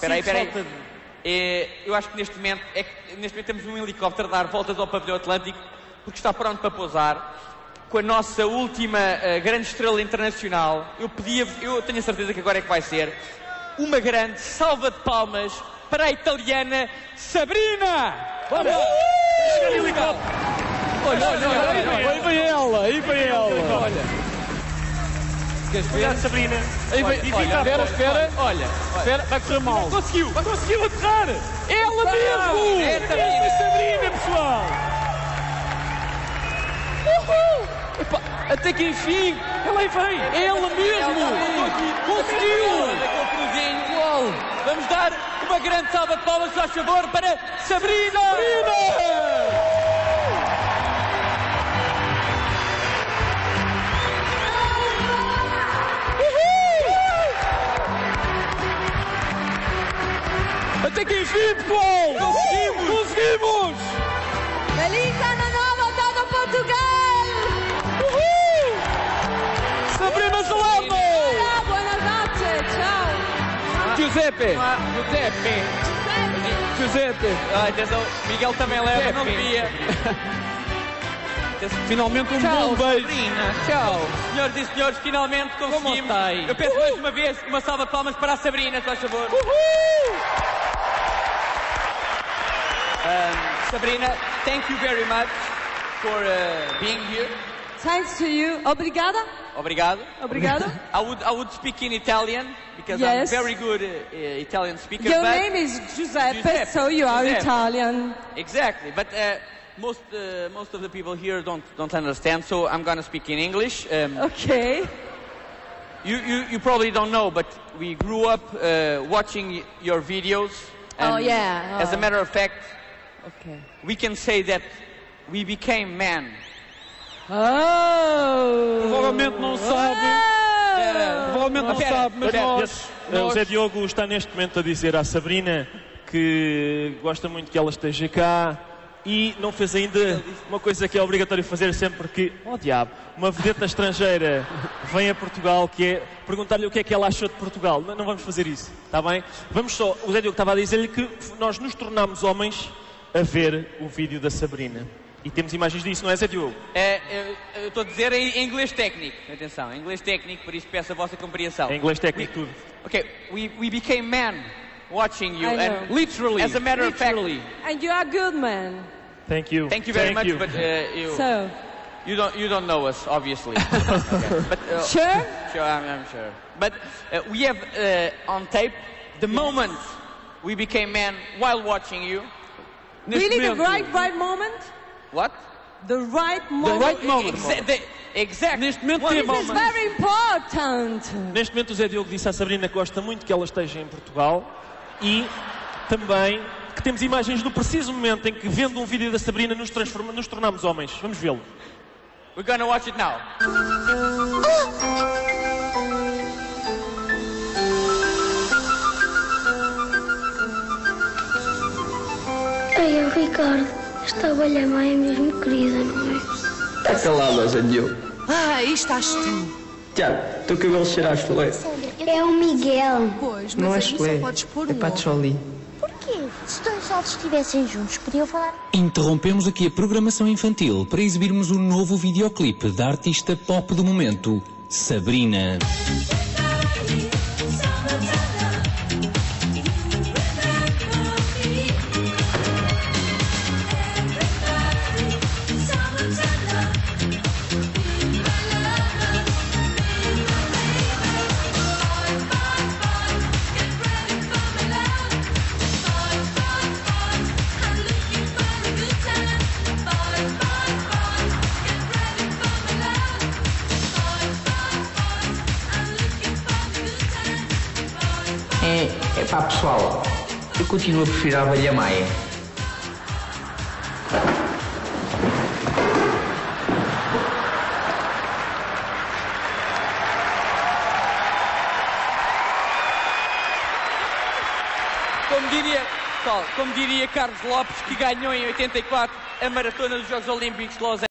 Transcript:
Espera aí, espera aí. É, eu acho que neste momento, é que neste momento temos um helicóptero a dar voltas ao pavilhão Atlântico porque está pronto para pousar com a nossa última eh, grande estrela internacional. Eu pedia, eu tenho a certeza que agora é que vai ser uma grande salva de palmas para a italiana Sabrina. Vamos! Chega de helicóptero! Olha, olha, olha, olha, olha. Aí vem ela, aí vem ela! olha. Queres ver? Cuidado, Sabrina! Aí Olha, vem, e olha, fica a espera, espera, olha, Espera, vai correr mal! Conseguiu! Conseguiu aterrar! Ela Vai, mesmo! é a Sabrina. É a Sabrina, pessoal! Uhul! Epá, até que enfim! Ela aí vem! Ela mesmo! Conseguiu! Olha, cruzinho. Vamos dar uma grande salva de palmas, faz favor, para Sabrina! Até pessoal! Conseguimos! Conseguimos! Feliz Ano Novo a todo Portugal! Uhul! Sabrina Salerno! Hola, buenas noches, chao. Giuseppe! Giuseppe! Giuseppe! Ah, atenção, Miguel também leva, não devia. Finalmente um Tchau, bom beijo! Sabrina. Tchau! Senhoras e senhores, finalmente conseguimos. Eu peço mais uma vez uma salva de palmas para a Sabrina, se faz favor. Uhul! Um, Sabrina, thank you very much for uh, being here. Thanks to you. Obrigada. Obrigado. Obrigado. I would, I would speak in Italian because Yes. I'm a very good uh, Italian speaker. Your name is Giuseppe, Giuseppe, so you are Giuseppe. Italian. Exactly, but uh, most uh, most of the people here don't don't understand, so I'm gonna speak in English. Um, Okay. you, you you probably don't know, but we grew up uh, watching your videos. Oh, and yeah, As a oh. matter of fact, Okay. we can say that we became men. Oh. Provavelmente não sabe. Oh. Provavelmente não Espera, sabe, mas nós, Eh, O nós- Zé Diogo está neste momento a dizer à Sabrina que gosta muito que ela esteja cá e não fez ainda uma coisa que é obrigatório fazer sempre que, oh diabo, uma vedeta estrangeira vem a Portugal, que é perguntar-lhe o que é que ela achou de Portugal. Não, não vamos fazer isso, está bem? Vamos só, o Zé Diogo estava a dizer-lhe que nós nos tornámos homens a ver o vídeo da Sabrina. E temos imagens disso, não é Zé Diogo? É, é, eu estou a dizer em inglês técnico. Atenção, em inglês técnico, por isso peço a vossa compreensão. Em inglês técnico tudo. Okay, we, we became men watching you, I know. and literally, as a matter literally. of fact, And you are good man. Thank you. thank you very much, you. but uh, you, So, you don't you don't know us, obviously. Okay, But uh, sure? sure, I'm, I'm sure. But uh, we have uh, on tape the moment we became men while watching you. Really the momento- right, right moment? What? The right moment. right moment. Exa- the- exact. Neste momento This is moment. very important. Neste momento o Zé Diogo disse à Sabrina que gosta muito que ela esteja em Portugal e também que temos imagens do preciso momento em que vendo um vídeo da Sabrina nos, transforma, nos tornamos homens. Vamos vê-lo. We're gonna watch it now. Ei, o Ricardo, esta abelha mãe é mesmo querida, não é? Está calado, Zé Diogo. Ah, aí estás tu. Tiago, teu cabelo cheira a chulé. É o Miguel. Pois, mas Não é chulé, é um. Tcholi. Porquê? Se dois altos estivessem juntos, podiam falar. Interrompemos aqui a programação infantil para exibirmos o novo videoclipe da artista pop do momento, Sabrina. É, é pá, pessoal, eu continuo a preferir a abelha Maia. Como diria, como diria Carlos Lopes, que ganhou em 84 a maratona dos Jogos Olímpicos de Los